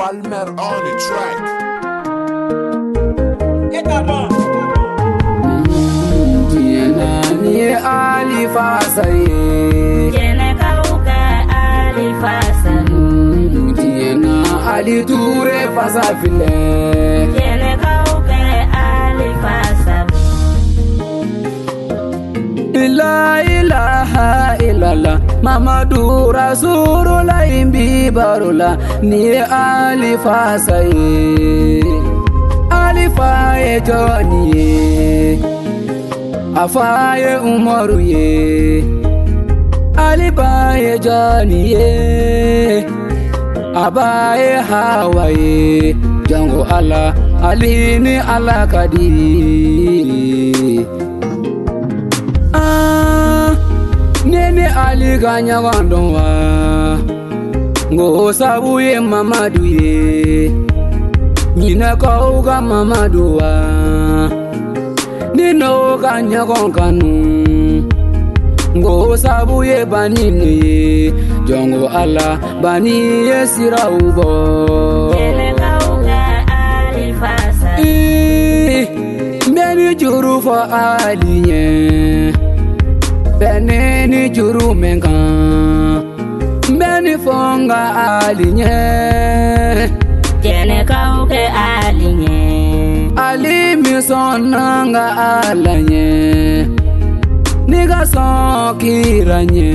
Palmer on the track. Diena ni Ali Fasaye Jene kauka alifasa Diena Ali Touré Fasafile Jene kauka La ilaha illallah Mamadu Rasulullah imbi barula ni alifa saye alifa ejo niye afaye umaru ye. Aliba ejo niye hawa ye. Jango ala ali ni alakadiri. alikanya kwandowa ngosabuye mamaduye nyina kauka mamaduwa ninokanya konkanu. Ngosabuye banineye jongo ala baniye sirawubo mbemi juru fo aliye bɛɛ ni ni juru mɛn kan bɛɛ ni fɔ n ka ali ɲɛ Jene kauka alinye. Ali min sɔnna n ka ala ɲɛ ni ka sɔn kira ɲɛ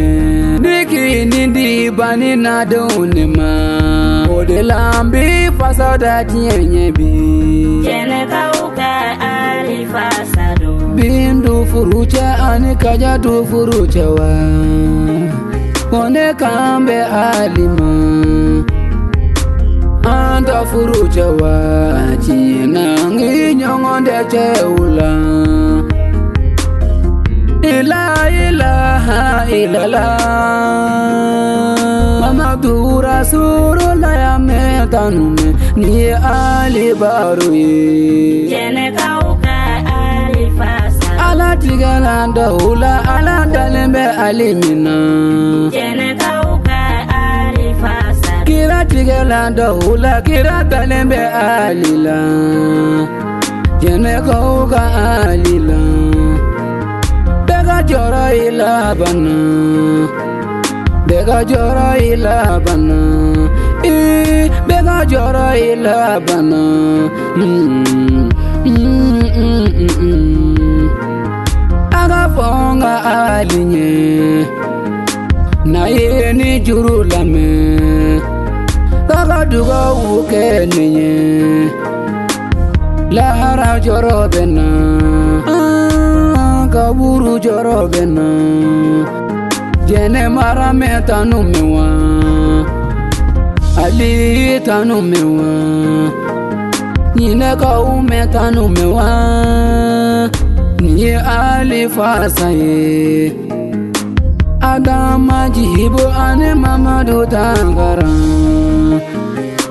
ni k'i ni di bani nadenw ne ma o de la n bi fasa da diɲɛ ɲɛ tufurucha anikaja tufurucha wa. Konde kambe alima anta furucha wa. Chinangi nyongonde cheula. Ila ilaha ilala suru la ya metanume ni alibaruye. Jeneka kauka la kira dalen bɛ ale la jɛnɛkaw ka ale la. Bɛɛ ka jɔrɔ i laban na bɛɛ ka jɔrɔ i laban na Ii, bɛɛ ka jɔrɔ i laban na Mm, mm, mm, mm, mm. alinye na ye ni juru lame. Kaka duga wuke ninye lahara jɔrɔ bɛ na ah, kaburu jɔrɔ bɛ na jɛnɛmara mɛ tanu mɛ wa ali tanu mɛ wa ɲinɛ kaw mɛ tanu mɛ wa. Ali fasa ye adama jibo ani mamadu tangara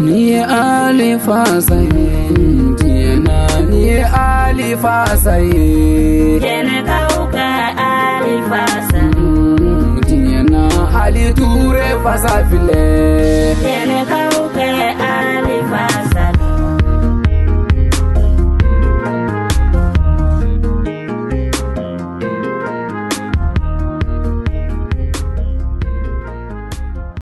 nin ye ali fasa ye tiɲɛna nin ye ali fasa ye Jene kauka alifasa tiɲɛna ali ture fasa filɛ Jene kauka